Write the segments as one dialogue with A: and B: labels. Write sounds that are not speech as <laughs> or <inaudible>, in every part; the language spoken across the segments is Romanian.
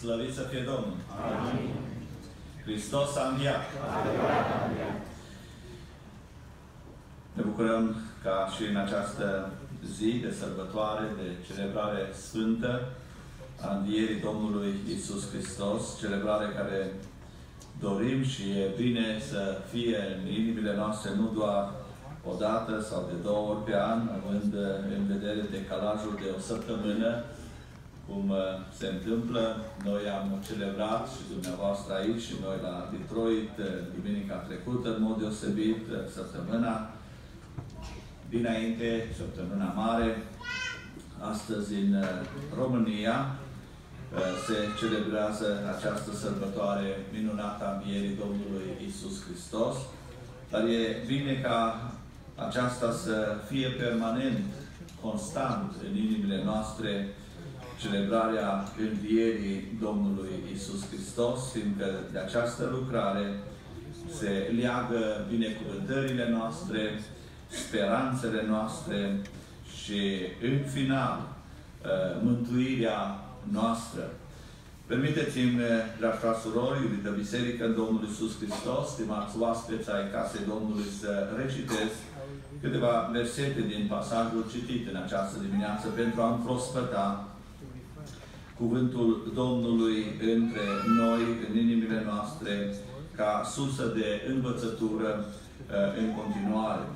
A: Slăvit să fie Domnul! Amin. Hristos a înviat! Ne bucurăm ca și în această zi de sărbătoare, de celebrare sfântă a învierii Domnului Isus Hristos, celebrare care dorim și e bine să fie în inimile noastre nu doar o dată sau de două ori pe an, având în vedere decalajul de o săptămână, cum uh, se întâmplă. Noi am celebrat și dumneavoastră aici și noi la Detroit uh, duminica trecută, în mod deosebit, uh, săptămâna dinainte, săptămâna mare. Astăzi în România se celebrează această sărbătoare minunată a învierii Domnului Isus Hristos. Dar e bine ca aceasta să fie permanent, constant în inimile noastre, celebrarea învierii Domnului Isus Hristos, fiindcă de această lucrare se leagă binecuvântările noastre, speranțele noastre și, în final, uh, mântuirea noastră. Permiteți-mi, dragi frați surori, iubită biserică în Domnul Isus Hristos, stimați oaspeți ai casei Domnului, să recitesc câteva versete din pasajul citit în această dimineață pentru a prospăta cuvântul Domnului între noi, în inimile noastre, ca sursă de învățătură uh, în continuare.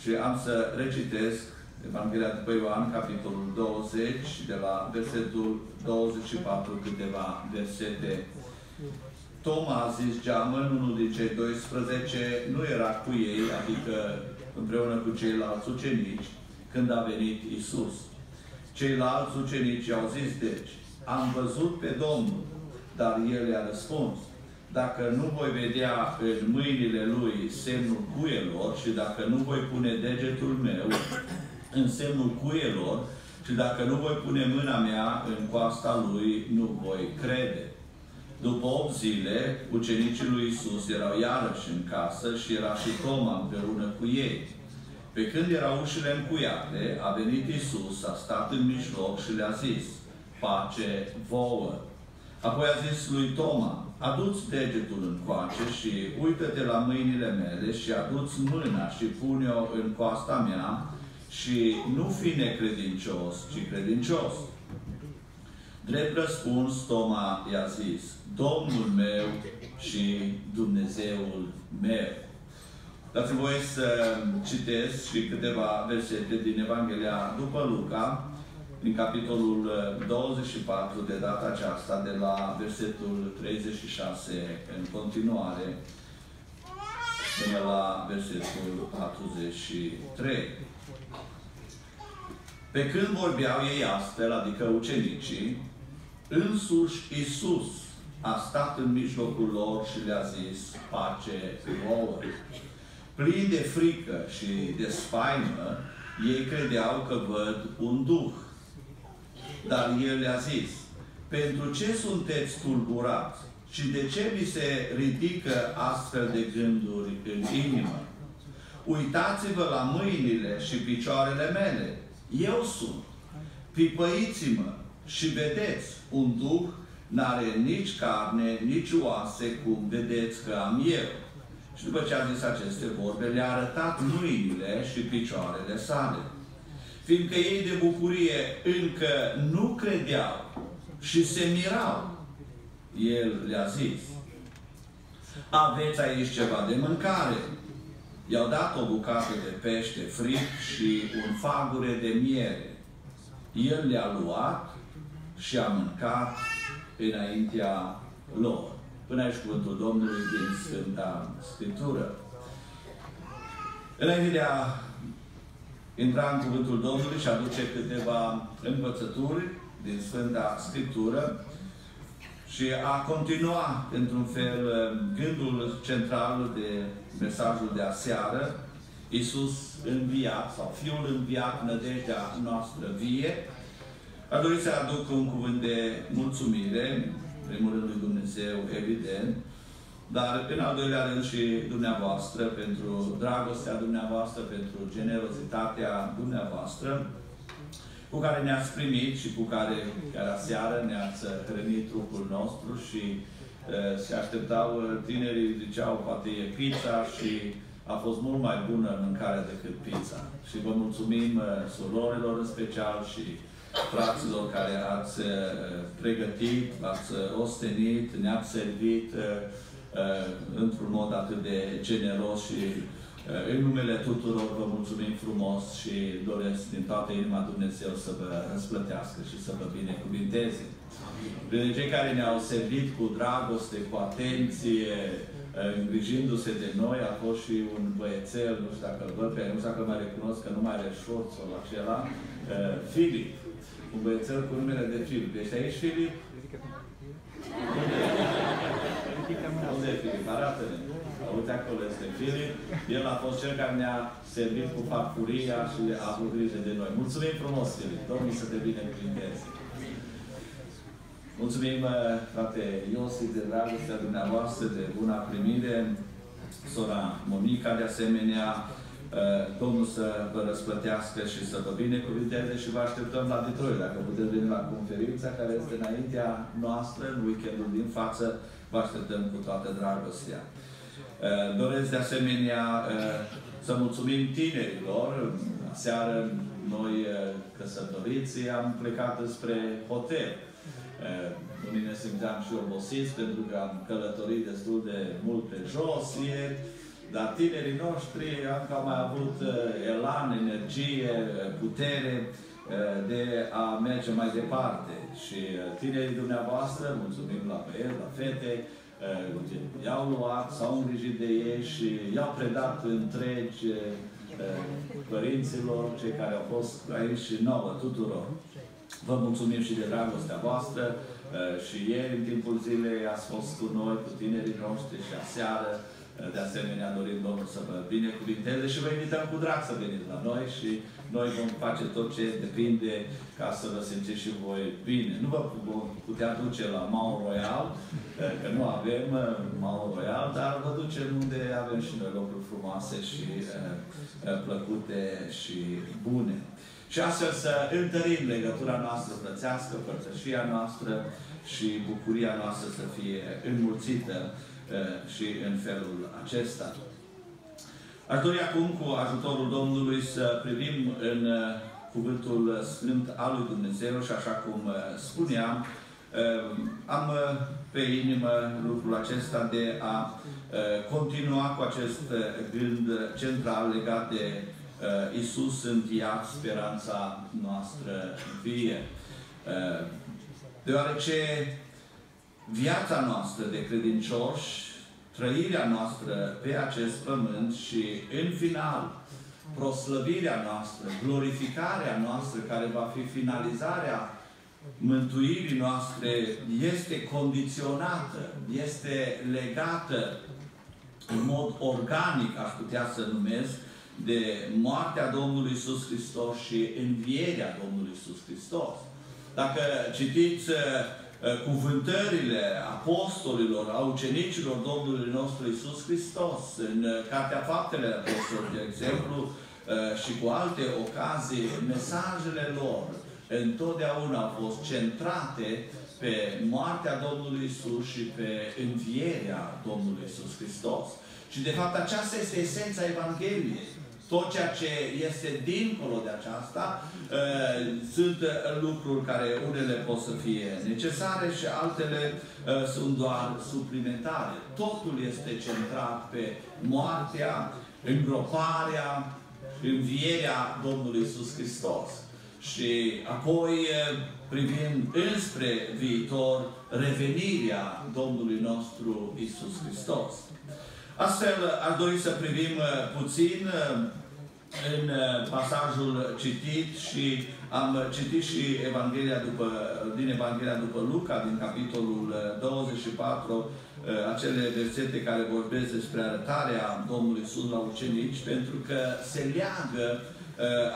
A: Și am să recitesc Evanghelia după Ioan, capitolul 20, de la versetul 24, câteva versete. Toma a zis geamăn, unul din cei 12, nu era cu ei, adică împreună cu ceilalți ucenici, când a venit Isus. Ceilalți ucenici au zis, deci, am văzut pe Domnul, dar el i-a răspuns, dacă nu voi vedea în mâinile lui semnul cuielor și dacă nu voi pune degetul meu în semnul cuielor și dacă nu voi pune mâna mea în coasta lui, nu voi crede. După 8 zile, ucenicii lui Isus erau iarăși în casă și era și Toma împreună cu ei. Pe când erau ușile încuiate, a venit Isus, a stat în mijloc și le-a zis, pace vouă. Apoi a zis lui Toma, adu-ți degetul în coace și uită-te la mâinile mele și adu-ți mâna și pune-o în coasta mea și nu fi necredincios, ci credincios. Drept răspuns, Toma i-a zis, Domnul meu și Dumnezeul meu. Dați-mi voie să citesc și câteva versete din Evanghelia după Luca, din capitolul 24 uh, de data aceasta, de la versetul 36 în continuare, până la versetul 43. Pe când vorbeau ei astfel, adică ucenicii, însuși Isus a stat în mijlocul lor și le-a zis, pace vouă. Plin de frică și de spaimă, ei credeau că văd un duh. Dar el le-a zis, pentru ce sunteți tulburați și de ce vi se ridică astfel de gânduri în inimă? Uitați-vă la mâinile și picioarele mele. Eu sunt. Pipăiți-mă și vedeți, un duh n-are nici carne, nici oase, cum vedeți că am eu. Și după ce a zis aceste vorbe, le-a arătat mâinile și picioarele sale fiindcă ei de bucurie încă nu credeau și se mirau. El le-a zis, aveți aici ceva de mâncare. I-au dat o bucată de pește fript și un fagure de miere. El le-a luat și a mâncat înaintea lor. Până aici cuvântul Domnului din Sfânta Scriptură. Înainte de a intra în Cuvântul Domnului și aduce câteva învățături din Sfânta Scriptură și a continua, într-un fel, gândul central de mesajul de aseară, Iisus înviat, sau Fiul înviat, nădejdea noastră vie. A dorit să aduc un cuvânt de mulțumire, primul rând lui Dumnezeu, evident, dar, în al doilea rând, și dumneavoastră, pentru dragostea dumneavoastră, pentru generozitatea dumneavoastră. cu care ne-ați primit și cu care chiar aseară ne-ați hrănit trupul nostru și uh, se așteptau tinerii, ziceau, poate e pizza și a fost mult mai bună mâncarea decât pizza. Și vă mulțumim uh, surorilor în special și fraților care ați uh, pregătit, ați ostenit, ne-ați servit într-un mod atât de generos și în numele tuturor vă mulțumim frumos și doresc din toată inima Dumnezeu să vă răsplătească și să vă binecuvinteze. Prin cei care ne-au servit cu dragoste, cu atenție, îngrijindu-se de noi, a fost și un băiețel, nu știu dacă îl văd pe nu știu dacă mai recunosc că nu mai are șorțul acela, Filip. Un băiețel cu numele de Filip. Ești aici, Filip? <laughs> Unde e Filip? Arată-ne. Uite acolo este Filip. El a fost cel care ne-a servit cu farfuria și a avut grijă de noi. Mulțumim frumos, Filip. Domnul să te binecuvinteze. Mulțumim, frate Iosif, de dragostea dumneavoastră, de buna primire. Sora Monica, de asemenea, Domnul să vă răsplătească și să vă binecuvinteze și vă așteptăm la Detroit. Dacă puteți veni la conferința care este înaintea noastră, în weekendul din față, vă așteptăm cu toată dragostea. Doresc de asemenea să mulțumim tinerilor. Seară noi căsătoriți am plecat spre hotel. Mine simțeam și obosiți pentru că am călătorit destul de mult pe jos ieri, dar tinerii noștri încă au mai avut elan, energie, putere de a merge mai departe. Și tinerii dumneavoastră, mulțumim la băieți, la fete, i-au luat, s-au îngrijit de ei și i-au predat întregi părinților, cei care au fost aici și nouă tuturor. Vă mulțumim și de dragostea voastră și ieri, în timpul zilei, ați fost cu noi, cu tinerii noștri și aseară. De asemenea, dorim Domnul să vă binecuvinteze și vă invităm cu drag să veniți la noi și noi vom face tot ce depinde ca să vă simțiți și voi bine. Nu vă vom putea duce la Mount Royal, că nu avem Mount Royal, dar vă ducem unde avem și noi locuri frumoase și plăcute și bune. Și astfel să întărim legătura noastră frățească, părtășia noastră și bucuria noastră să fie înmulțită și în felul acesta. Aș dori acum, cu ajutorul Domnului, să privim în Cuvântul Sfânt al lui Dumnezeu și așa cum spuneam, am pe inimă lucrul acesta de a continua cu acest gând central legat de Isus înviat, speranța noastră vie. Deoarece viața noastră de credincioși, trăirea noastră pe acest pământ și, în final, proslăvirea noastră, glorificarea noastră, care va fi finalizarea mântuirii noastre, este condiționată, este legată în mod organic, aș putea să numesc, de moartea Domnului Isus Hristos și învierea Domnului Isus Hristos. Dacă citiți Uh, cuvântările apostolilor, a ucenicilor Domnului nostru Isus Hristos, în uh, Cartea Faptele Apostolilor, de exemplu, uh, și cu alte ocazii, mesajele lor întotdeauna au fost centrate pe moartea Domnului Isus și pe învierea Domnului Isus Hristos. Și de fapt aceasta este esența Evangheliei tot ceea ce este dincolo de aceasta uh, sunt lucruri care unele pot să fie necesare și altele uh, sunt doar suplimentare. Totul este centrat pe moartea, îngroparea, învierea Domnului Isus Hristos. Și apoi uh, privim înspre viitor revenirea Domnului nostru Isus Hristos. Astfel, aș dori să privim uh, puțin uh, în uh, pasajul citit și am citit și Evanghelia după, din Evanghelia după Luca, din capitolul 24, uh, uh, acele versete care vorbesc despre arătarea Domnului Iisus la ucenici, pentru că se leagă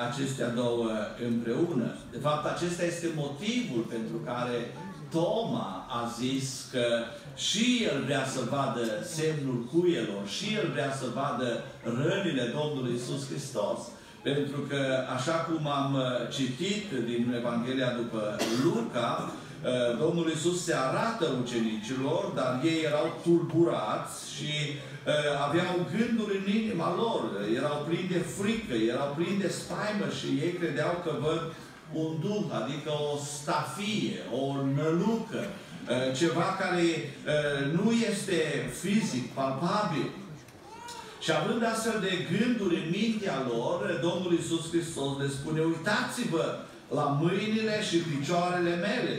A: acestea două împreună. De fapt, acesta este motivul pentru care Toma a zis că și el vrea să vadă semnul cuielor, și el vrea să vadă rănile Domnului Isus Hristos. Pentru că, așa cum am citit din Evanghelia după Luca, Domnul Isus se arată ucenicilor, dar ei erau tulburați și aveau gânduri în inima lor, erau plini de frică, erau plini de spaimă și ei credeau că văd un duh, adică o stafie, o nălucă, ceva care nu este fizic, palpabil. Și având astfel de gânduri în mintea lor, Domnul Iisus Hristos le spune, uitați-vă la mâinile și picioarele mele.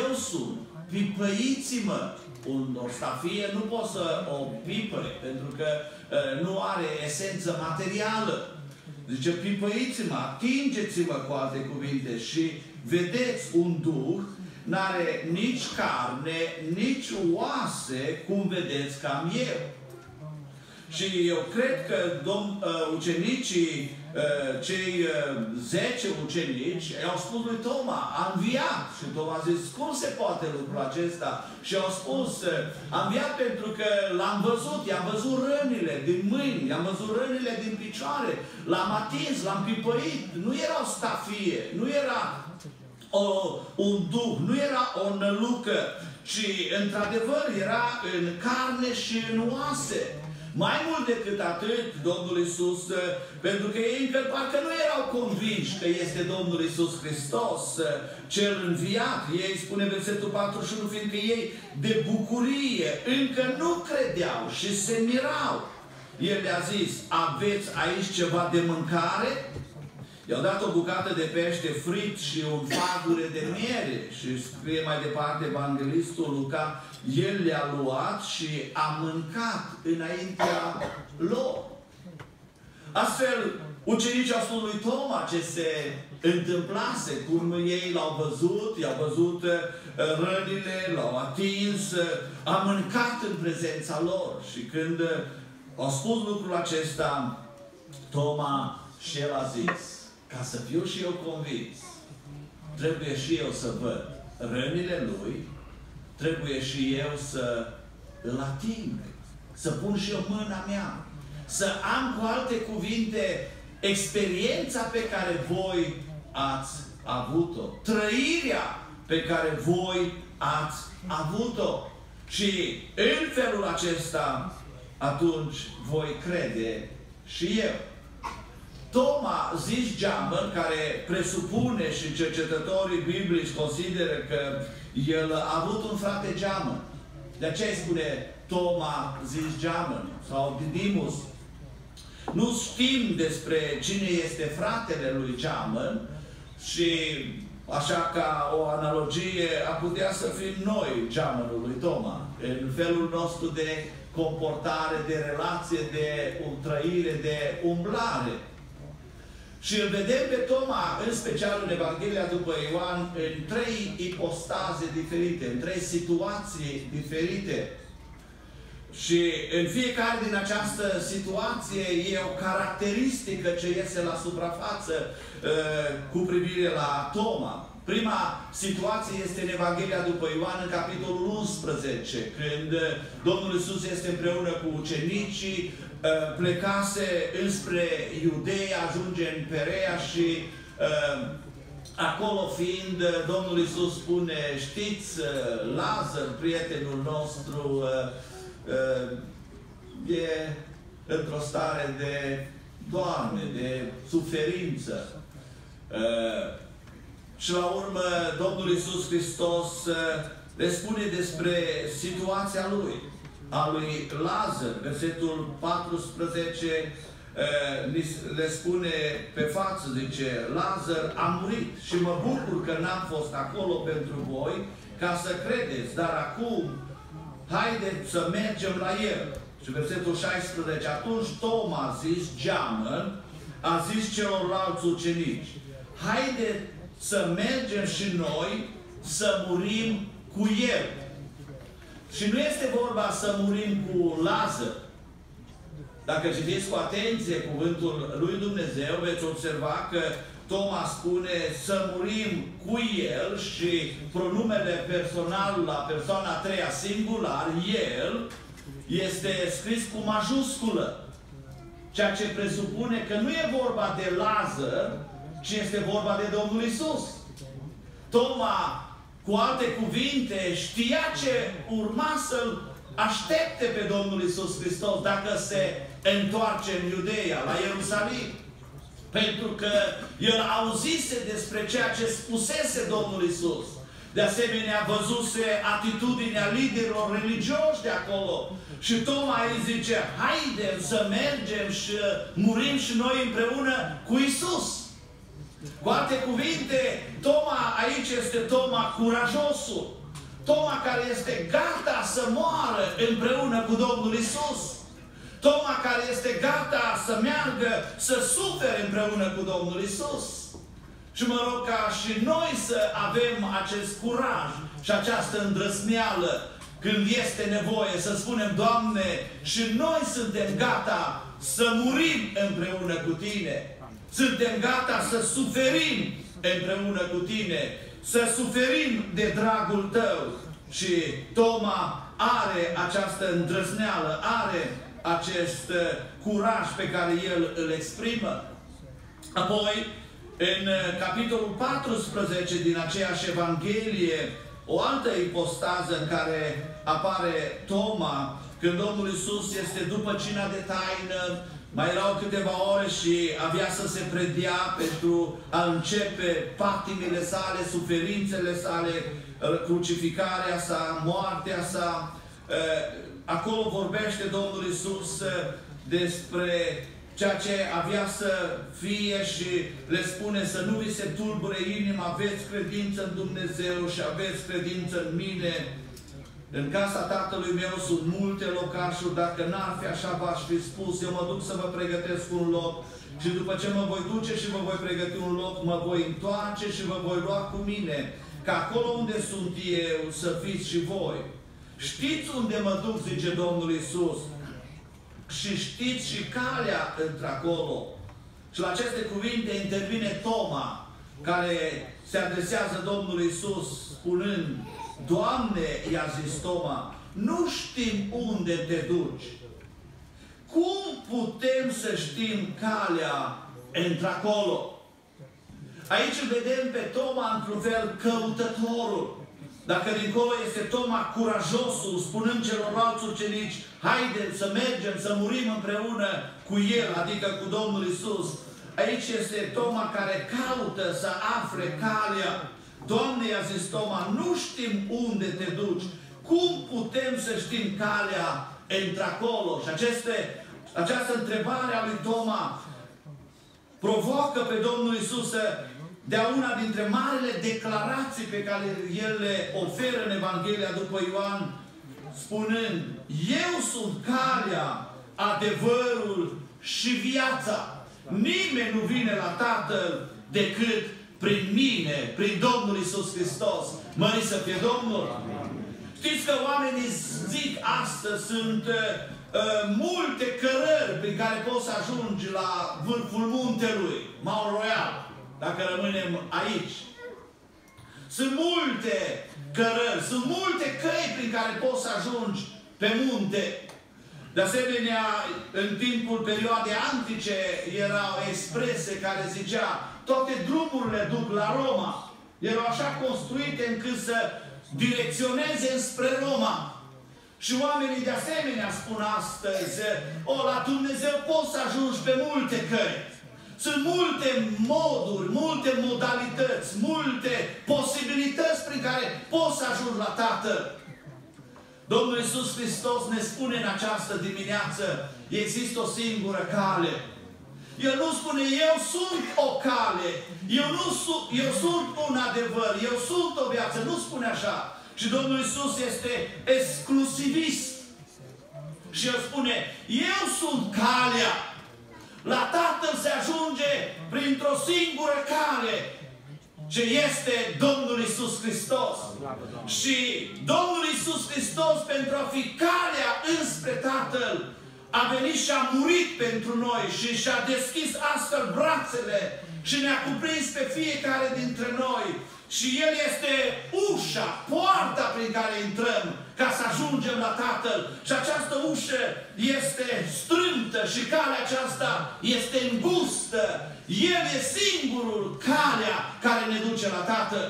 A: Eu sunt, pipăiți-mă. Un, o stafie nu poți să o pipăi, pentru că uh, nu are esență materială. Zice, pipăiți-mă, atingeți-mă cu alte cuvinte și vedeți un duh, n-are nici carne, nici oase, cum vedeți că am eu. Și eu cred că domn, uh, ucenicii, uh, cei uh, 10 ucenici, au spus lui Toma, a înviat. Și Toma a zis, cum se poate lucrul acesta? Și au spus, uh, a înviat pentru că l-am văzut, i-am văzut rănile din mâini, i-am văzut rănile din picioare, l-am atins, l-am pipăit. Nu era o stafie, nu era o, un duh, nu era o nălucă, ci într-adevăr era în carne și în oase. Mai mult decât atât, Domnul Isus, pentru că ei încă parcă nu erau convinși că este Domnul Isus Hristos, cel înviat. Ei spune versetul 41, fiindcă ei de bucurie încă nu credeau și se mirau. El le-a zis, aveți aici ceva de mâncare? I-au dat o bucată de pește frit și un fagure de miere și scrie mai departe evanghelistul Luca, el le-a luat și a mâncat înaintea lor. Astfel, ucenicii au spus lui Toma ce se întâmplase, cum ei l-au văzut, i-au văzut uh, rănile, l-au atins, uh, a mâncat în prezența lor. Și când uh, au spus lucrul acesta, Toma și el a zis, ca să fiu și eu convins, trebuie și eu să văd rănile lui, trebuie și eu să îl ating, să pun și eu mâna mea, să am cu alte cuvinte experiența pe care voi ați avut-o, trăirea pe care voi ați avut-o. Și în felul acesta, atunci voi crede și eu. Toma, zis Geamăn, care presupune și cercetătorii biblici consideră că el a avut un frate Geamăn. De aceea spune Toma, zis Geamăn, sau Didimus. Nu știm despre cine este fratele lui Geamăn și așa ca o analogie a putea să fim noi geamănul lui Toma, în felul nostru de comportare, de relație, de trăire, de umblare. Și îl vedem pe Toma, în special în Evanghelia după Ioan, în trei ipostaze diferite, în trei situații diferite. Și în fiecare din această situație e o caracteristică ce iese la suprafață uh, cu privire la Toma. Prima situație este în Evanghelia după Ioan, în capitolul 11, când Domnul Isus este împreună cu ucenicii, Uh, plecase înspre Iudeea, ajunge în Perea și uh, acolo fiind, uh, Domnul Iisus spune, știți, Lazar, prietenul nostru, e într-o stare de doamne, de suferință. Și la urmă, Domnul Iisus Hristos le spune despre situația Lui a lui Lazar, versetul 14, eh, le spune pe față, zice, Lazar a murit și mă bucur că n-am fost acolo pentru voi ca să credeți, dar acum haideți să mergem la el. Și versetul 16, atunci Toma a zis, geamă, a zis celorlalți ucenici, haideți să mergem și noi să murim cu el. Și nu este vorba să murim cu Lazar. Dacă citiți cu atenție cuvântul lui Dumnezeu, veți observa că Toma spune să murim cu el și pronumele personal la persoana a treia singular, el, este scris cu majusculă. ceea ce presupune că nu e vorba de Lazar, ci este vorba de Domnul Isus. Toma, cu alte cuvinte, știa ce urma să-l aștepte pe Domnul Isus Hristos dacă se întoarce în Iudeia, la Ierusalim. Pentru că el auzise despre ceea ce spusese Domnul Isus. De asemenea, văzuse atitudinea liderilor religioși de acolo. Și Toma îi zice, haidem să mergem și murim și noi împreună cu Isus. Cu alte cuvinte, Toma aici este Toma curajosul. Toma care este gata să moară împreună cu Domnul Isus. Toma care este gata să meargă, să sufere împreună cu Domnul Isus. Și mă rog ca și noi să avem acest curaj și această îndrăsneală când este nevoie să spunem, Doamne, și noi suntem gata să murim împreună cu Tine. Suntem gata să suferim împreună cu Tine. Să suferim de dragul Tău. Și Toma are această îndrăzneală, are acest uh, curaj pe care el îl exprimă. Apoi, în uh, capitolul 14 din aceeași Evanghelie, o altă ipostază în care apare Toma, când Domnul Isus este după cina de taină, mai erau câteva ore și avea să se predea pentru a începe patimile sale, suferințele sale, crucificarea sa, moartea sa. Acolo vorbește Domnul Isus despre ceea ce avea să fie și le spune să nu vi se tulbure inima, aveți credință în Dumnezeu și aveți credință în mine. În casa tatălui meu sunt multe locașuri, dacă n-ar fi așa v-aș fi spus, eu mă duc să vă pregătesc un loc și după ce mă voi duce și vă voi pregăti un loc, mă voi întoarce și vă voi lua cu mine, ca acolo unde sunt eu să fiți și voi. Știți unde mă duc, zice Domnul Isus, și știți și calea într-acolo. Și la aceste cuvinte intervine Toma, care se adresează Domnului Isus spunând, Doamne, i-a zis Toma, nu știm unde te duci. Cum putem să știm calea într-acolo? Aici îl vedem pe Toma într-un fel căutătorul. Dacă dincolo este Toma curajosul, spunând celorlalți ucenici, haideți să mergem, să murim împreună cu El, adică cu Domnul Isus. Aici este Toma care caută să afle calea. Doamne, i-a zis Toma, nu știm unde te duci. Cum putem să știm calea într-acolo? Și aceste, această întrebare a lui Toma provoacă pe Domnul Isus să dea una dintre marile declarații pe care El le oferă în Evanghelia după Ioan, spunând, Eu sunt calea, adevărul și viața. Nimeni nu vine la Tatăl decât prin mine, prin Domnul Isus Hristos. Mări să fie Domnul! Știți că oamenii zic astăzi sunt uh, uh, multe cărări prin care poți să ajungi la vârful muntelui, Mount Royal, dacă rămânem aici. Sunt multe cărări, sunt multe căi prin care poți să ajungi pe munte. De asemenea, în timpul perioadei antice era o expresie care zicea toate drumurile duc la Roma. Erau așa construite încât să direcționeze spre Roma. Și oamenii de asemenea spun astăzi, o, la Dumnezeu poți să ajungi pe multe căi. Sunt multe moduri, multe modalități, multe posibilități prin care poți să ajungi la Tatăl. Domnul Iisus Hristos ne spune în această dimineață, există o singură cale. El nu spune, eu sunt o cale, eu, nu su- eu sunt un adevăr, eu sunt o viață. Nu spune așa. Și Domnul Isus este exclusivist. Și El spune, eu sunt calea. La Tatăl se ajunge printr-o singură cale, ce este Domnul Isus Hristos. Și Domnul Isus Hristos, pentru a fi calea înspre Tatăl, a venit și a murit pentru noi și și-a deschis astfel brațele și ne-a cuprins pe fiecare dintre noi Și El este ușa, poarta prin care intrăm ca să ajungem la Tatăl. Și această ușă este strântă și calea aceasta este îngustă. El e singurul calea care ne duce la Tatăl.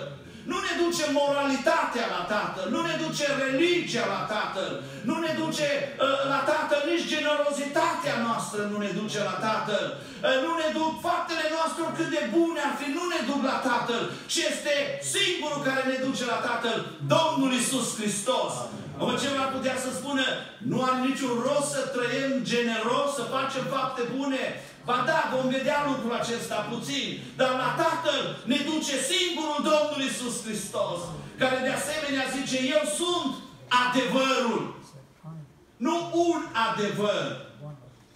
A: Nu ne duce moralitatea la Tatăl, nu ne duce religia la Tatăl, nu ne duce uh, la Tatăl nici generozitatea noastră nu ne duce la Tatăl, uh, nu ne duc faptele noastre cât de bune ar fi, nu ne duc la Tatăl, ci este singurul care ne duce la Tatăl, Domnul Isus Hristos. Mă ce ar putea să spună, nu are niciun rost să trăim generos, să facem fapte bune, Ba da, vom vedea lucrul acesta puțin, dar la Tatăl ne duce singurul Domnul Isus Hristos, care de asemenea zice, eu sunt adevărul. Nu un adevăr.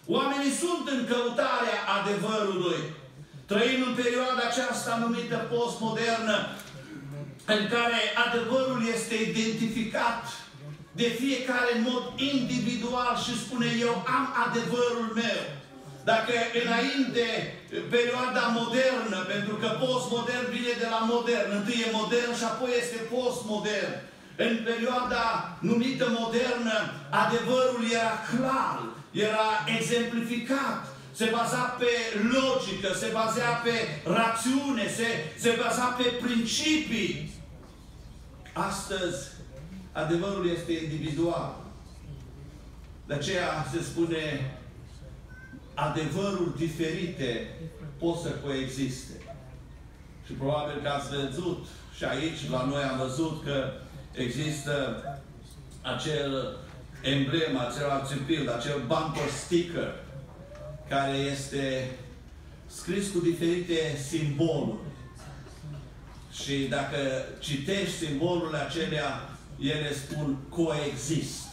A: Oamenii sunt în căutarea adevărului. Trăim în perioada aceasta numită postmodernă, în care adevărul este identificat de fiecare în mod individual și spune eu am adevărul meu. Dacă înainte, perioada modernă, pentru că postmodern vine de la modern, întâi e modern și apoi este postmodern. În perioada numită modernă, adevărul era clar, era exemplificat, se baza pe logică, se baza pe rațiune, se, se baza pe principii. Astăzi, adevărul este individual. De aceea se spune adevăruri diferite pot să coexiste. Și probabil că ați văzut și aici la noi am văzut că există acel emblem, acel arțipil, acel bumper sticker care este scris cu diferite simboluri. Și dacă citești simbolurile acelea, ele spun coexist.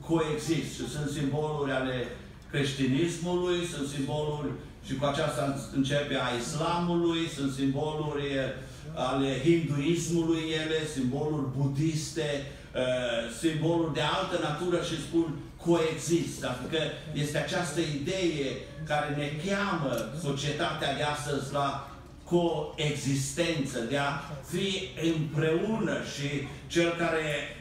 A: Coexist. Și sunt simboluri ale creștinismului, sunt simboluri și cu aceasta începe a islamului, sunt simboluri eh, ale hinduismului ele, simboluri budiste, eh, simboluri de altă natură și spun coexist. Adică este această idee care ne cheamă societatea de astăzi la coexistență, de a fi împreună și cel care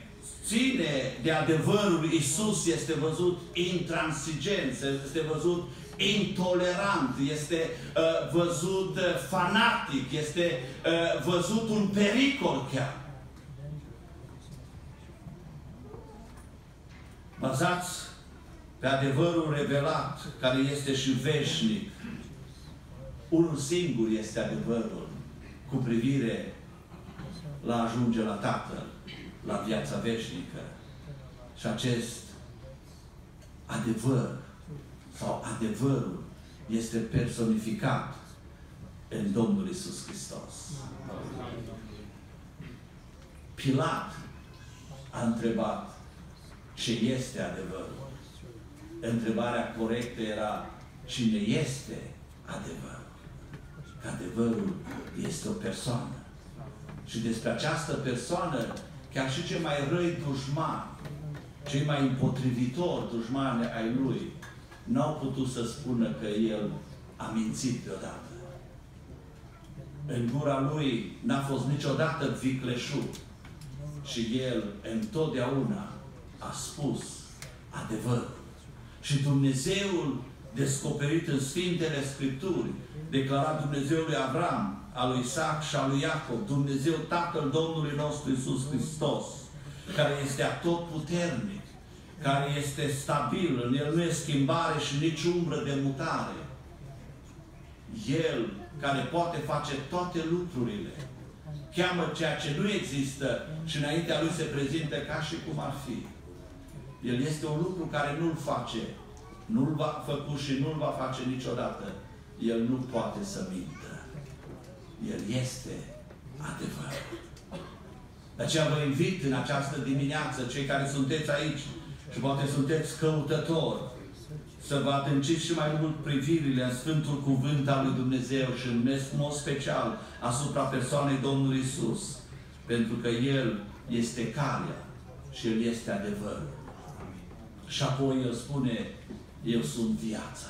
A: ține de adevărul Isus este văzut intransigent, este văzut intolerant, este uh, văzut uh, fanatic, este uh, văzut un pericol chiar. Bazați pe adevărul revelat, care este și veșnic. Unul singur este adevărul cu privire la ajunge la Tatăl la viața veșnică. Și acest adevăr sau adevărul este personificat în Domnul Isus Hristos. Pilat a întrebat ce este adevărul. Întrebarea corectă era cine este adevărul. Că adevărul este o persoană. Și despre această persoană chiar și cei mai răi dușmani, cei mai împotrivitori dușmani ai lui, n-au putut să spună că el a mințit deodată. În gura lui n-a fost niciodată vicleșug. Și el întotdeauna a spus adevărul. Și Dumnezeul descoperit în Sfintele Scripturi, declarat Dumnezeul lui Avram, al lui Isaac și al lui Iacob, Dumnezeu Tatăl Domnului nostru Isus Hristos, care este atot puternic, care este stabil, în El nu e schimbare și nici umbră de mutare. El, care poate face toate lucrurile, cheamă ceea ce nu există și înaintea Lui se prezintă ca și cum ar fi. El este un lucru care nu-l face, nu-l va făcut și nu-l va face niciodată. El nu poate să mintă. El este adevărul. De aceea vă invit în această dimineață, cei care sunteți aici și poate sunteți căutători, să vă adânciți și mai mult privirile în Sfântul Cuvânt al lui Dumnezeu și în mod special asupra persoanei Domnului Isus, pentru că El este calea și El este adevărul. Și apoi El spune, Eu sunt viața.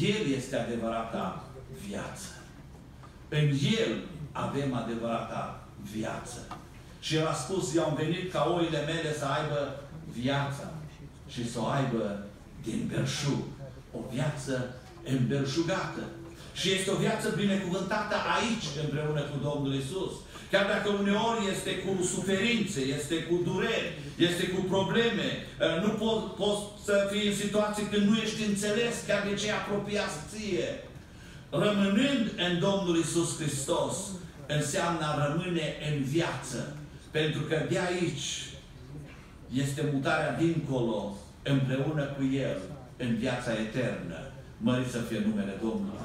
A: El este adevărata viață. În El avem adevărata viață. Și El a spus, eu am venit ca oile mele să aibă viața și să o aibă din belșug. O viață îmbelșugată. Și este o viață binecuvântată aici, împreună cu Domnul Isus. Chiar dacă uneori este cu suferințe, este cu dureri, este cu probleme, uh, nu poți po să fii în situații când nu ești înțeles chiar de ce apropiat ție. Rămânând în Domnul Isus Hristos, înseamnă a rămâne în viață. Pentru că de aici este mutarea dincolo, împreună cu El, în viața eternă. Mărit să fie numele Domnului.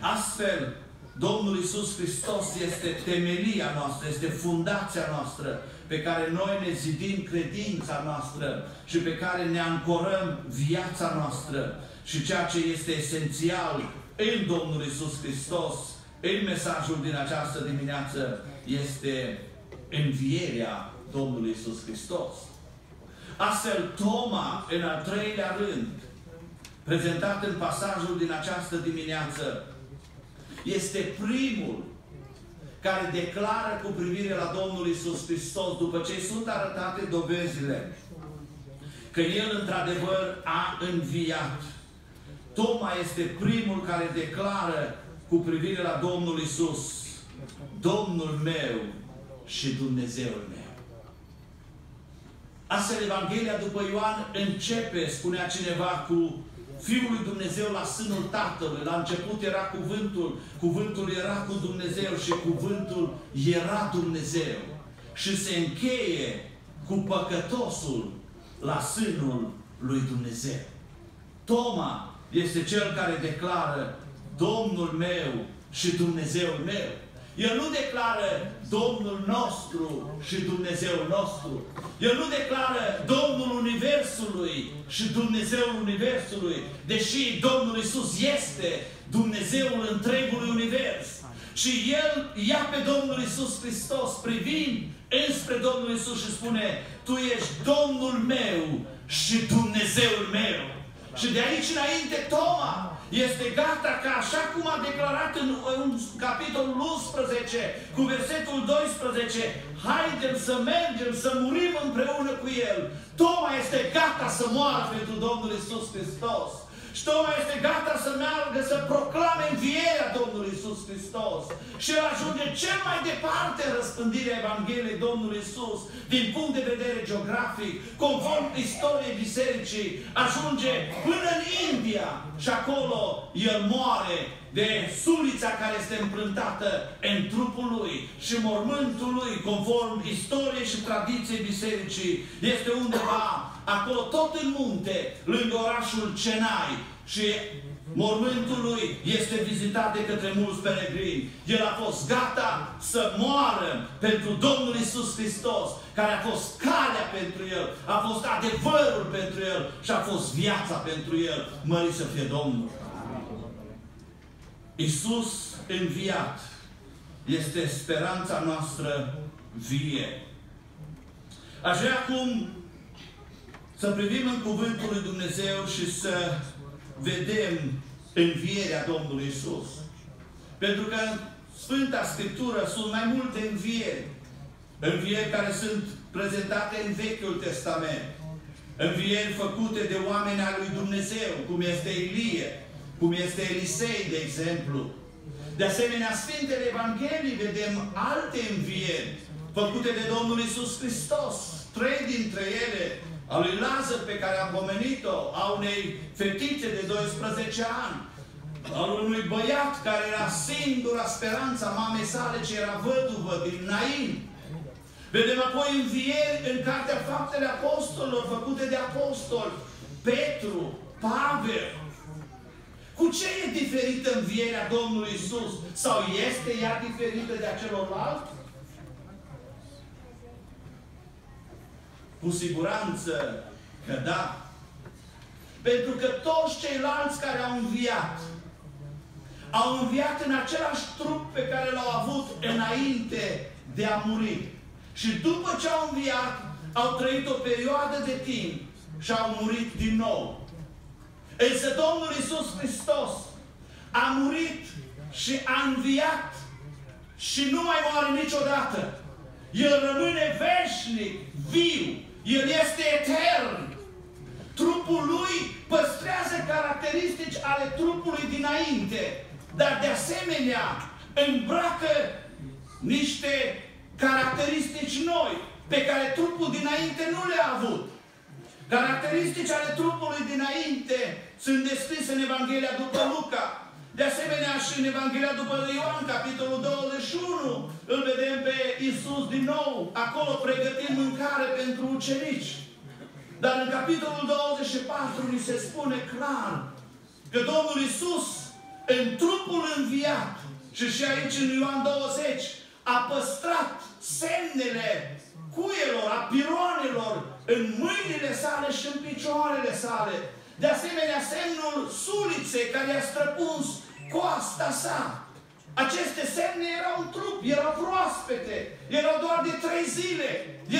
A: Astfel, Domnul Isus Hristos este temelia noastră, este fundația noastră pe care noi ne zidim credința noastră și pe care ne ancorăm viața noastră. Și ceea ce este esențial în Domnul Isus Hristos, în mesajul din această dimineață, este învierea Domnului Isus Hristos. Astfel, Toma, în al treilea rând, prezentat în pasajul din această dimineață, este primul care declară cu privire la Domnul Isus Hristos, după ce sunt arătate dovezile că El într-adevăr a înviat. Toma este primul care declară cu privire la Domnul Isus, Domnul meu și Dumnezeul meu. Astfel, Evanghelia după Ioan începe, spunea cineva, cu Fiul lui Dumnezeu la sânul Tatălui. La început era cuvântul, cuvântul era cu Dumnezeu și cuvântul era Dumnezeu. Și se încheie cu păcătosul la sânul lui Dumnezeu. Toma este cel care declară Domnul meu și Dumnezeul meu. El nu declară Domnul nostru și Dumnezeul nostru. El nu declară Domnul Universului și Dumnezeul Universului, deși Domnul Isus este Dumnezeul întregului Univers. Și El ia pe Domnul Isus Hristos privind înspre Domnul Isus și spune, Tu ești Domnul meu și Dumnezeul meu. Și de aici înainte Toma este gata ca așa cum a declarat în, în capitolul 11 cu versetul 12 haidem să mergem, să murim împreună cu El. Toma este gata să moară pentru Domnul Isus Hristos. Și Toma este gata să meargă să proclame învierea Domnului Isus Hristos. Și el ajunge cel mai departe în răspândirea Evangheliei Domnului Isus, din punct de vedere geografic, conform istoriei bisericii, ajunge până în India și acolo el moare de sulița care este împrântată în trupul lui și mormântul lui, conform istoriei și tradiției bisericii, este undeva acolo tot în munte, lângă orașul Cenai. Și mormântul lui este vizitat de către mulți peregrini. El a fost gata să moară pentru Domnul Isus Hristos, care a fost calea pentru el, a fost adevărul pentru el și a fost viața pentru el. Mări să fie Domnul. Isus înviat este speranța noastră vie. Aș vrea acum să privim în Cuvântul lui Dumnezeu și să vedem învierea Domnului Isus. Pentru că în Sfânta Scriptură sunt mai multe învieri. Învieri care sunt prezentate în Vechiul Testament. Învieri făcute de oameni al lui Dumnezeu, cum este Ilie, cum este Elisei, de exemplu. De asemenea, Sfintele Evanghelii vedem alte învieri făcute de Domnul Isus Hristos. Trei dintre ele, a lui Lazar pe care am pomenit-o, a unei fetițe de 12 ani, al unui băiat care era singura speranța mamei sale, ce era văduvă din Nain. Vedem apoi învieri în Cartea Faptele Apostolilor, făcute de apostoli. Petru, Pavel, cu ce e diferită învierea Domnului Isus? Sau este ea diferită de acelorlalți? Cu siguranță că da. Pentru că toți ceilalți care au înviat, au înviat în același trup pe care l-au avut înainte de a muri. Și după ce au înviat, au trăit o perioadă de timp și au murit din nou. Însă Domnul Isus Hristos a murit și a înviat și nu mai moare niciodată. El rămâne veșnic, viu. El este etern. Trupul lui păstrează caracteristici ale trupului dinainte, dar de asemenea îmbracă niște caracteristici noi, pe care trupul dinainte nu le-a avut. Caracteristici ale trupului dinainte sunt descrise în Evanghelia după Luca. De asemenea și în Evanghelia după Ioan, capitolul 21, îl vedem pe Isus din nou, acolo pregătind mâncare pentru ucenici. Dar în capitolul 24 ni se spune clar că Domnul Isus, în trupul înviat, și și aici în Ioan 20, a păstrat semnele cuielor, a piroanelor în mâinile sale și în picioarele sale. De asemenea, semnul suliței care i-a străpuns coasta sa. Aceste semne erau un trup, erau proaspete, erau doar de trei zile,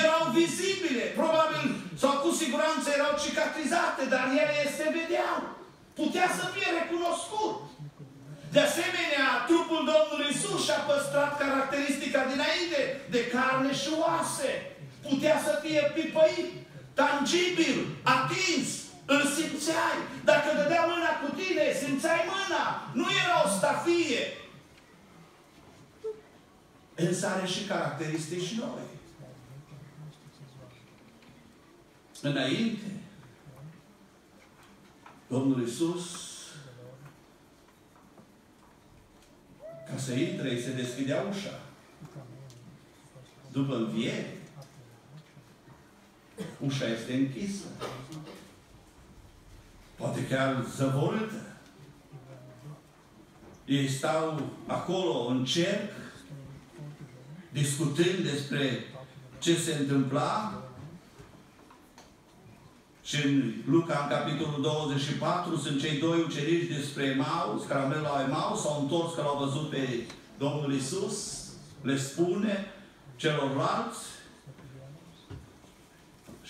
A: erau vizibile, probabil sau cu siguranță erau cicatrizate, dar ele se vedeau. Putea să fie recunoscut. De asemenea, trupul Domnului Isus și-a păstrat caracteristica dinainte de carne și oase. Putea să fie pipăit, tangibil, atins, îl simțeai. Dacă dădea mâna cu tine, simțeai mâna. Nu era o stafie. Însă are și caracteristici noi. Înainte, Domnul Isus Ca să intre, se deschidea ușa. După înviere, ușa este închisă. Poate chiar zăvorâtă. Ei stau acolo în cerc, discutând despre ce se întâmpla și în Luca, în capitolul 24, sunt cei doi ucenici despre Emaus, care au mers la Emaus, s-au întors că l-au văzut pe Domnul Isus, le spune celorlalți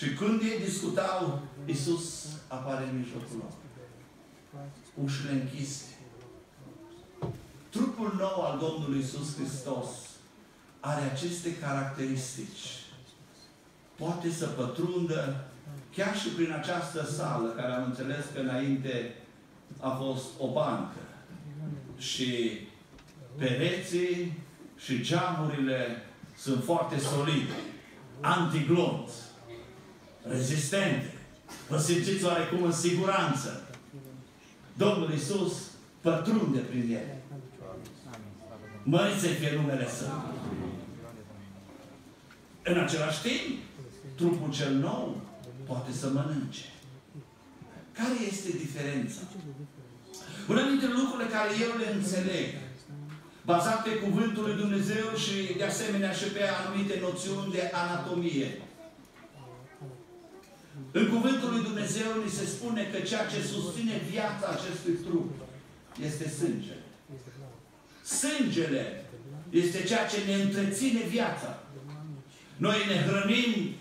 A: și când ei discutau, Isus apare în mijlocul lor. Ușile închise. Trupul nou al Domnului Isus Hristos are aceste caracteristici. Poate să pătrundă chiar și prin această sală, care am înțeles că înainte a fost o bancă și pereții și geamurile sunt foarte solide, antiglonț, rezistente. Vă simțiți oarecum în siguranță. Domnul Isus pătrunde prin ele. Măriți să fie numele Său. În același timp, trupul cel nou poate să mănânce. Care este diferența? Una dintre lucrurile care eu le înțeleg, bazat pe Cuvântul lui Dumnezeu și de asemenea și pe anumite noțiuni de anatomie. În Cuvântul lui Dumnezeu ni se spune că ceea ce susține viața acestui trup este sângele. Sângele este ceea ce ne întreține viața. Noi ne hrănim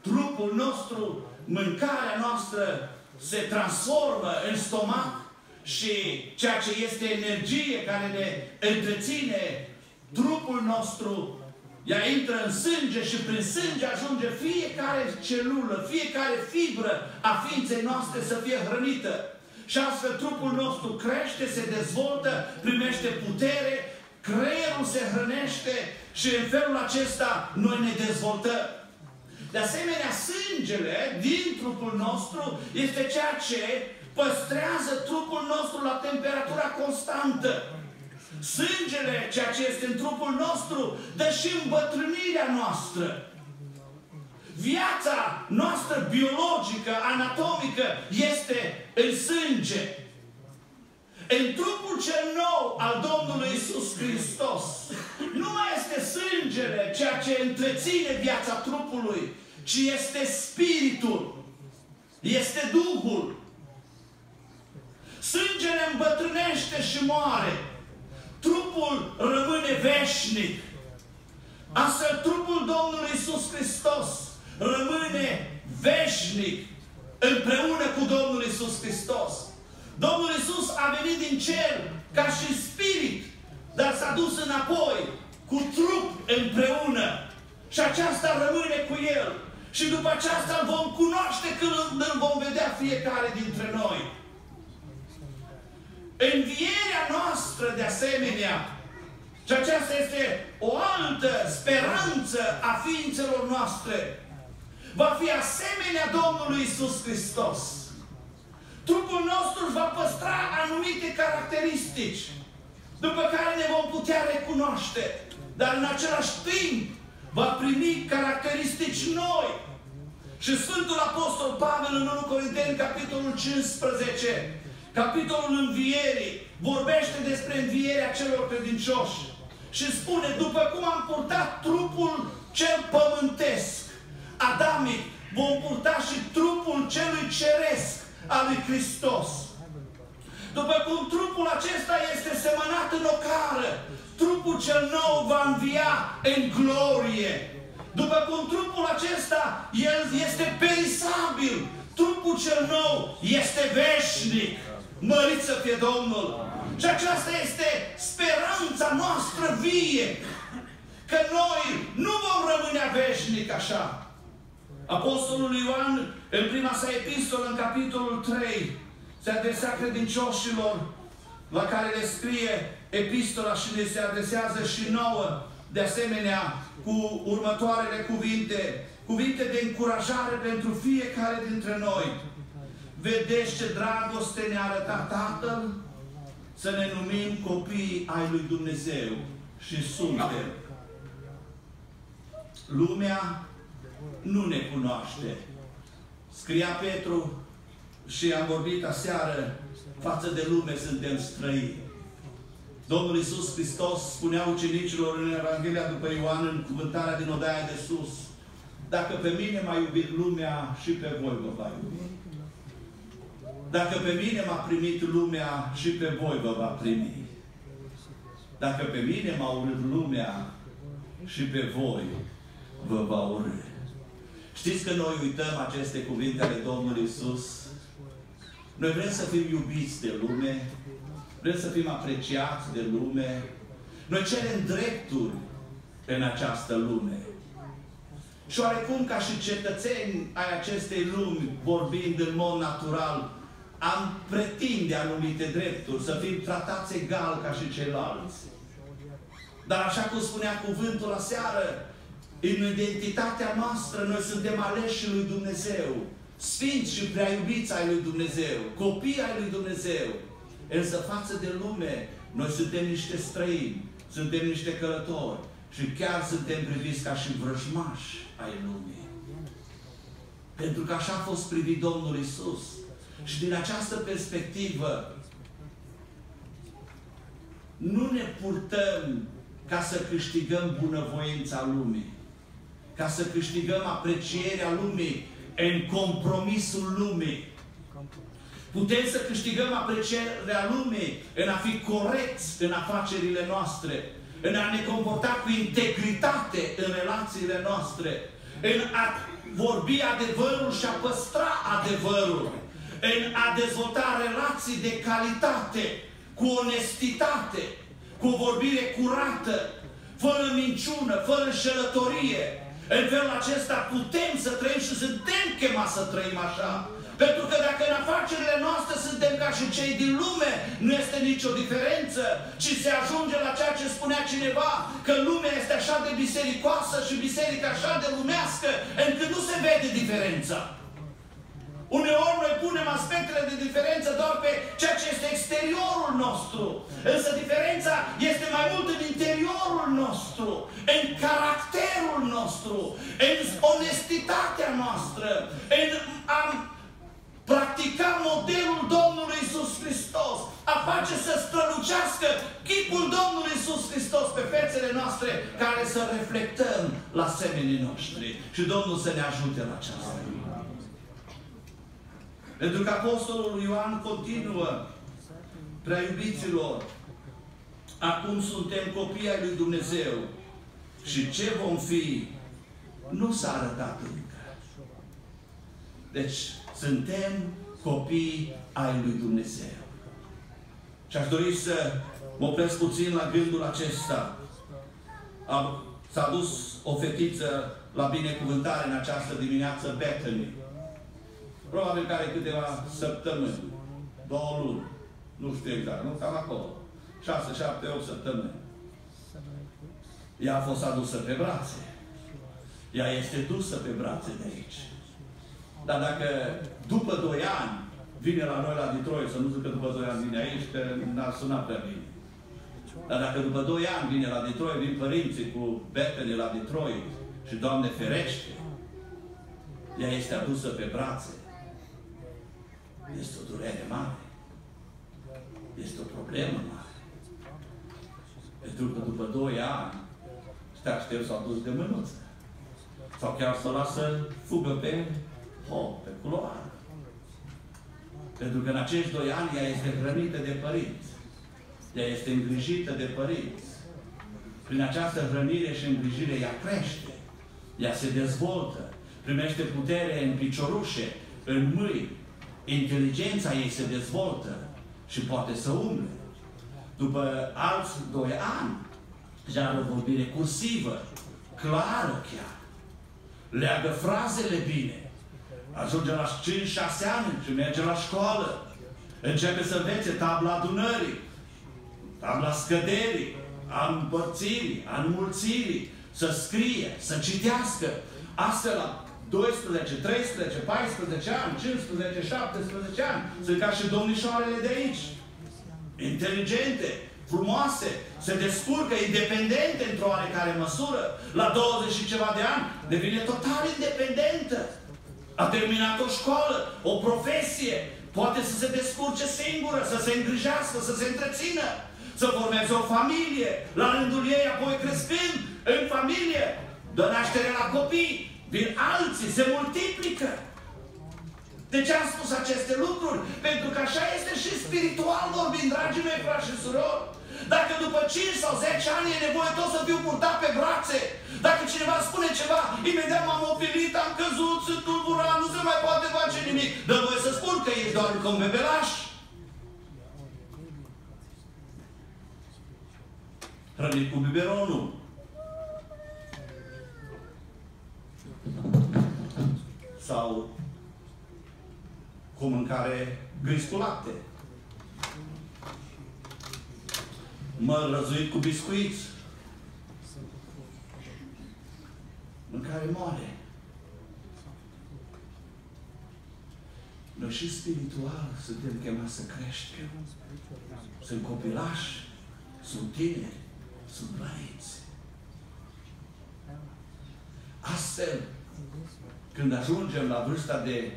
A: trupul nostru, mâncarea noastră se transformă în stomac și ceea ce este energie care ne întreține trupul nostru, ea intră în sânge și prin sânge ajunge fiecare celulă, fiecare fibră a ființei noastre să fie hrănită. Și astfel trupul nostru crește, se dezvoltă, primește putere, creierul se hrănește și în felul acesta noi ne dezvoltăm. De asemenea, sângele din trupul nostru este ceea ce păstrează trupul nostru la temperatura constantă. Sângele, ceea ce este în trupul nostru, dă și îmbătrânirea noastră. Viața noastră biologică, anatomică, este în sânge. În trupul cel nou al Domnului Isus Hristos nu mai este sângele ceea ce întreține viața trupului, ci este spiritul, este Duhul. Sângele îmbătrânește și moare. Trupul rămâne veșnic. Astfel, trupul Domnului Isus Hristos rămâne veșnic împreună cu Domnul Isus Hristos. Domnul Isus a venit din cer ca și spirit dar s-a dus înapoi cu trup împreună și aceasta rămâne cu El. Și după aceasta îl vom cunoaște când îl vom vedea fiecare dintre noi. Învierea noastră, de asemenea, și aceasta este o altă speranță a ființelor noastre, va fi asemenea Domnului Isus Hristos. Trupul nostru își va păstra anumite caracteristici, după care ne vom putea recunoaște, dar în același timp va primi caracteristici noi. Și Sfântul Apostol Pavel în 1 Corinteni, capitolul 15, capitolul învierii, vorbește despre învierea celor credincioși. Și spune, după cum am purtat trupul cel pământesc, adamic, vom purta și trupul celui ceresc al lui Hristos. După cum trupul acesta este semănat în ocară, trupul cel nou va învia în glorie. După cum trupul acesta, el este perisabil, trupul cel nou este veșnic. Mărit să fie Domnul! Și aceasta este speranța noastră vie. Că noi nu vom rămâne veșnic așa. Apostolul Ioan, în prima sa epistolă, în capitolul 3, se adresa credincioșilor la care le scrie epistola și le se adresează și nouă, de asemenea, cu următoarele cuvinte, cuvinte de încurajare pentru fiecare dintre noi. Vedeți ce dragoste ne-a arătat Tatăl? Să ne numim copii ai lui Dumnezeu și suntem. Lumea nu ne cunoaște. Scria Petru și am vorbit aseară, față de lume suntem străini. Domnul Iisus Hristos spunea ucenicilor în Evanghelia după Ioan, în cuvântarea din Odaia de Sus, dacă pe mine m-a iubit lumea, și pe voi vă va iubi. Dacă pe mine m-a primit lumea, și pe voi vă va primi. Dacă pe mine m-a urât lumea, și pe voi vă va urâ. Știți că noi uităm aceste cuvinte ale Domnului Isus? Noi vrem să fim iubiți de lume, vrem să fim apreciați de lume, noi cerem drepturi în această lume. Și oarecum ca și cetățeni ai acestei lumi, vorbind în mod natural, am pretinde anumite drepturi, să fim tratați egal ca și ceilalți. Dar așa cum spunea cuvântul la seară, în identitatea noastră noi suntem aleși lui Dumnezeu, sfinți și prea iubiți ai lui Dumnezeu, copii ai lui Dumnezeu. Însă față de lume, noi suntem niște străini, suntem niște călători și chiar suntem priviți ca și vrăjmași ai lumii. Pentru că așa a fost privit Domnul Isus. Și din această perspectivă, nu ne purtăm ca să câștigăm bunăvoința lumii, ca să câștigăm aprecierea lumii în compromisul lumii. Putem să câștigăm aprecierea lumii în a fi corecți în afacerile noastre, în a ne comporta cu integritate în relațiile noastre, în a vorbi adevărul și a păstra adevărul în a dezvolta relații de calitate, cu onestitate, cu o vorbire curată, fără minciună, fără înșelătorie. În felul acesta putem să trăim și suntem chemați să trăim așa. Pentru că dacă în afacerile noastre suntem ca și cei din lume, nu este nicio diferență, ci se ajunge la ceea ce spunea cineva, că lumea este așa de bisericoasă și biserica așa de lumească, încât nu se vede diferența. Uneori noi punem aspectele de diferență doar pe ceea ce este exteriorul nostru. Însă diferența este mai mult în interiorul nostru, în caracterul nostru, în onestitatea noastră, în a practica modelul Domnului Isus Hristos, a face să strălucească chipul Domnului Isus Hristos pe fețele noastre, care să reflectăm la semenii noștri. Și Domnul să ne ajute la aceasta. Pentru că Apostolul Ioan continuă, prea iubiților, acum suntem copii ai lui Dumnezeu și ce vom fi nu s-a arătat încă. Deci, suntem copii ai lui Dumnezeu. Și aș dori să Mă opresc puțin la gândul acesta. Am, s-a dus o fetiță la binecuvântare în această dimineață, Bethany. Probabil că are câteva săptămâni, două luni, nu știu exact, nu? Cam acolo. 6, 7, 8 săptămâni. Ea a fost adusă pe brațe. Ea este dusă pe brațe de aici. Dar dacă după 2 ani vine la noi la Detroit, să nu zic că după 2 ani vine aici, că n-ar suna prea bine. Dar dacă după 2 ani vine la Detroit, vin părinții cu Bethany la Detroit și Doamne ferește, ea este adusă pe brațe. Este o durere mare. Este o problemă mare. Pentru că după 2 ani, te aștept s-au dus de mânuță. Sau chiar să lasă fugă pe hop, pe culoare. Pentru că în acești doi ani ea este hrănită de părinți. Ea este îngrijită de părinți. Prin această hrănire și îngrijire ea crește. Ea se dezvoltă. Primește putere în piciorușe, în mâini. Inteligența ei se dezvoltă și poate să umble. După alți doi ani, deja are o vorbire cursivă, clară chiar. Leagă frazele bine ajunge la 5-6 ani și merge la școală. Începe să învețe tabla adunării, tabla scăderii, a împărțirii, a înmulțirii, să scrie, să citească. Astfel, la 12, 13, 14 ani, 15, 17 ani, sunt ca și domnișoarele de aici. Inteligente, frumoase, se descurcă, independente într-o oarecare măsură. La 20 și ceva de ani devine total independentă. A terminat o școală, o profesie, poate să se descurce singură, să se îngrijească, să se întrețină, să formeze o familie, la rândul ei, apoi crescând în familie, dă naștere la copii, vin alții, se multiplică. De ce am spus aceste lucruri? Pentru că așa este și spiritual vorbind, dragii mei, frați și surori. Dacă după 5 sau 10 ani e nevoie tot să fiu purtat pe brațe, dacă cineva spune ceva, imediat m-am opilit, am căzut, sunt tulburat, nu se mai poate face nimic. Dă voie să spun că ești doar ca un bebelaș. Hrănit cu biberonul. Sau cu mâncare gris cu lapte. Mă răzuit cu biscuiți. Mâncare moale. Noi și spiritual suntem chemați să creștem. Sunt copilași, sunt tineri, sunt băieți. Astfel, când ajungem la vârsta de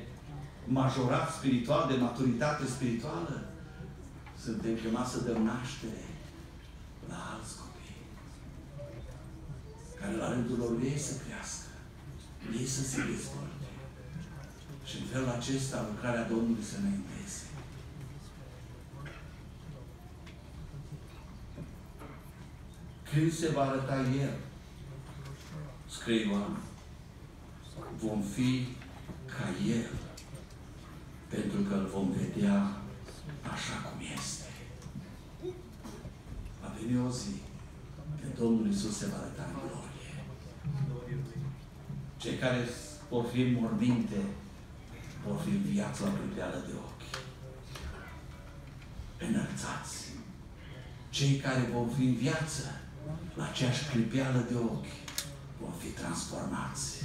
A: majorat spiritual, de maturitate spirituală, suntem chemați să dăm naștere la alți copii. Care la rândul lor ei să crească, ei să se dezvolte. Și în felul acesta lucrarea Domnului să ne înainteze. Când se va arăta El, scrie Ioan, vom fi ca El pentru că îl vom vedea așa cum este. Va veni o zi când Domnul Iisus se va arăta în glorie. Cei care vor fi în morminte vor fi înviați la clipeală de ochi. Înălțați. Cei care vor fi în viață la aceeași clipeală de ochi vor fi transformați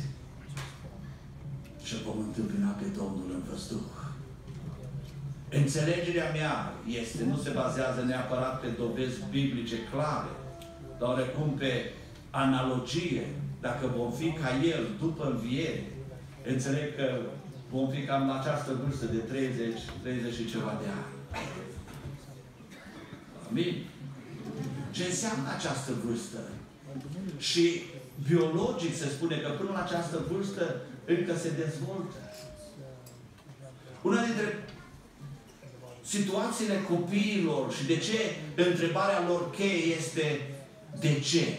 A: și vom întâmpina pe Domnul în văzduh. Înțelegerea mea este, nu se bazează neapărat pe dovezi biblice clare, dar oarecum pe analogie, dacă vom fi ca El după înviere, înțeleg că vom fi cam la această vârstă de 30, 30 și ceva de ani. Amin? Ce înseamnă această vârstă? Și biologic se spune că până la această vârstă încă se dezvoltă. Una dintre situațiile copiilor și de ce întrebarea lor cheie este de ce?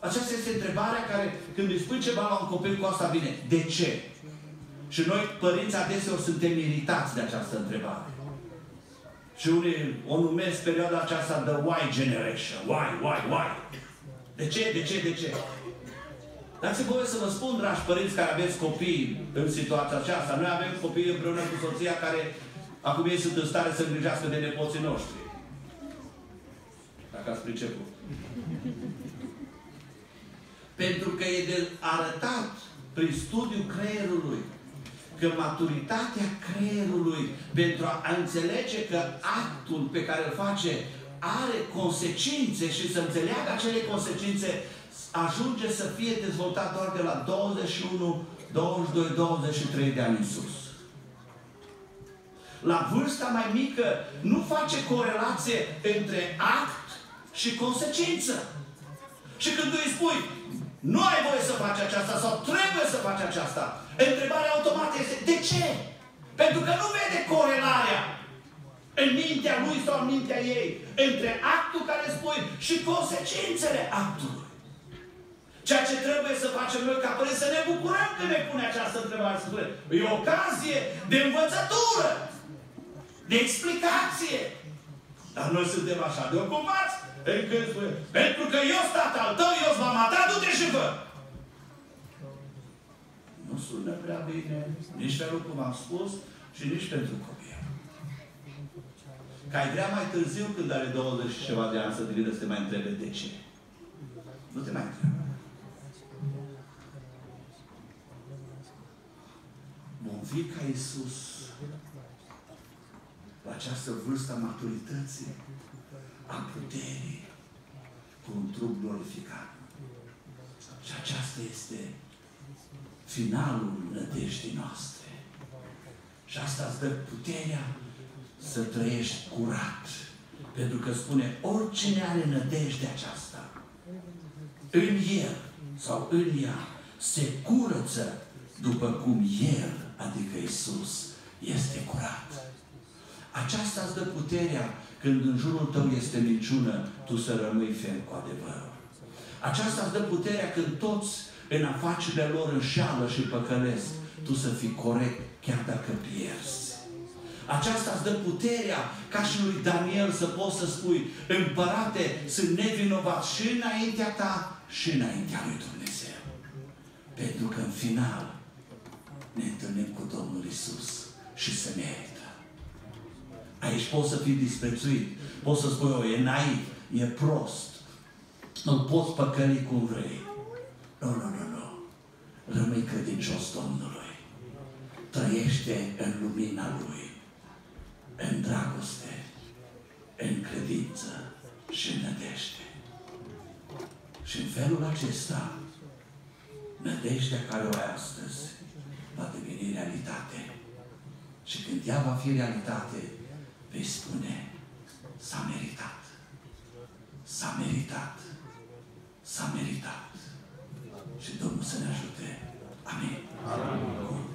A: Aceasta este întrebarea care, când îi spui ceva la un copil cu asta vine, de ce? Și noi, părinți, adeseori suntem iritați de această întrebare. Și unii o numesc perioada aceasta The Why Generation. Why, why, why? De ce, de ce, de ce? Dați-mi voie să vă spun, dragi părinți care aveți copii în situația aceasta. Noi avem copii împreună cu soția care acum ei sunt în stare să îngrijească de nepoții noștri. Dacă ați priceput. Pentru că e de arătat prin studiul creierului că maturitatea creierului pentru a înțelege că actul pe care îl face are consecințe și să înțeleagă acele consecințe ajunge să fie dezvoltat doar de la 21, 22, 23 de ani în sus. La vârsta mai mică nu face corelație între act și consecință. Și când tu îi spui, nu ai voie să faci aceasta sau trebuie să faci aceasta, întrebarea automată este, de ce? Pentru că nu vede corelarea în mintea lui sau în mintea ei între actul care spui și consecințele actului. Ceea ce trebuie să facem noi ca părinți să ne bucurăm că ne pune această întrebare. Să spune, e o ocazie de învățătură, de explicație. Dar noi suntem așa de ocupați încât spune, pentru că eu sunt tatăl tău, eu sunt mama ta, du-te și vă. Nu sună prea bine, nici felul cum am spus și nici pentru copii. Că ai vrea mai târziu când are 20 și ceva de ani să te să te mai întrebe de ce. Nu te mai întrebe. Vom fi ca Iisus la această vârstă a maturității, a puterii, cu un trup glorificat. Și aceasta este finalul nădejdii noastre. Și asta îți dă puterea să trăiești curat. Pentru că spune, oricine are nădejde aceasta, în el sau în ea, se curăță după cum el, adică Isus, este curat. Aceasta îți dă puterea când în jurul tău este minciună, tu să rămâi ferm cu adevărul. Aceasta îți dă puterea când toți în afacerile lor înșală și păcălesc, tu să fii corect chiar dacă pierzi. Aceasta îți dă puterea, ca și lui Daniel, să poți să spui, împărate, sunt nevinovat și înaintea ta și înaintea lui Dumnezeu. Pentru că în final ne întâlnim cu Domnul Isus și se merită. Aici poți să fii disprețuit. Poți să spui, o, e naiv, e prost. Nu poți păcăli cum vrei. Nu, nu, nu, nu. Rămâi credincios Domnului. Trăiește în lumina Lui în dragoste, în credință și în nădejde. Și în felul acesta, nădejdea care o ai astăzi va deveni realitate. Și când ea va fi realitate, vei spune, s-a meritat. S-a meritat. S-a meritat. Și Domnul să ne ajute. Amin. Amin.